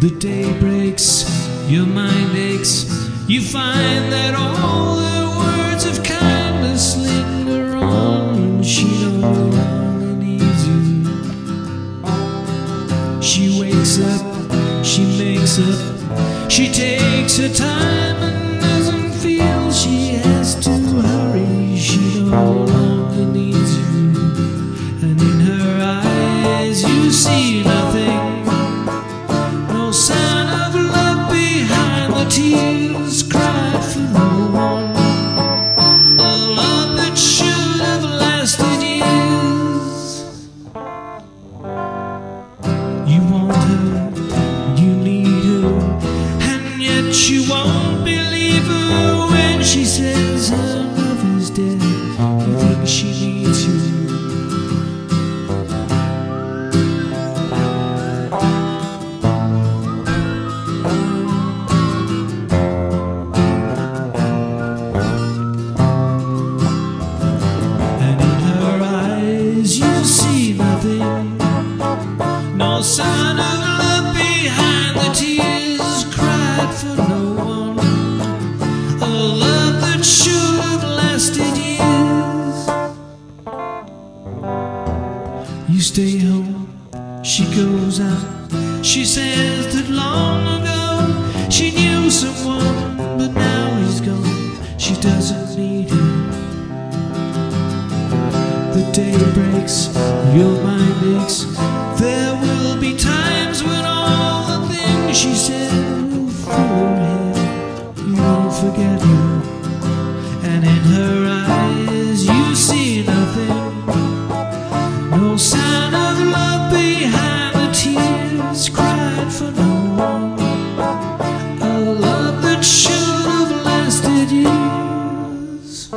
The day breaks, your mind aches. You find that all the words of kindness linger on she no longer needs you. She wakes up, she makes up, she takes her time and doesn't feel she has to hurry. She no longer needs you, and in her eyes you see tears cried for no one. A love that should have lasted years. You want her, you need her, and yet you won't believe her when she says her sign of love behind the tears cried for no one. A love that should have lasted years. You stay home, she goes out. She says that long ago she knew someone, but now he's gone. She doesn't need him. The day breaks, your mind aches. There will be times when all the things she said will her head. You won't forget her, and in her eyes you see nothing. No sign of love behind the tears cried for no one. A love that should have lasted years.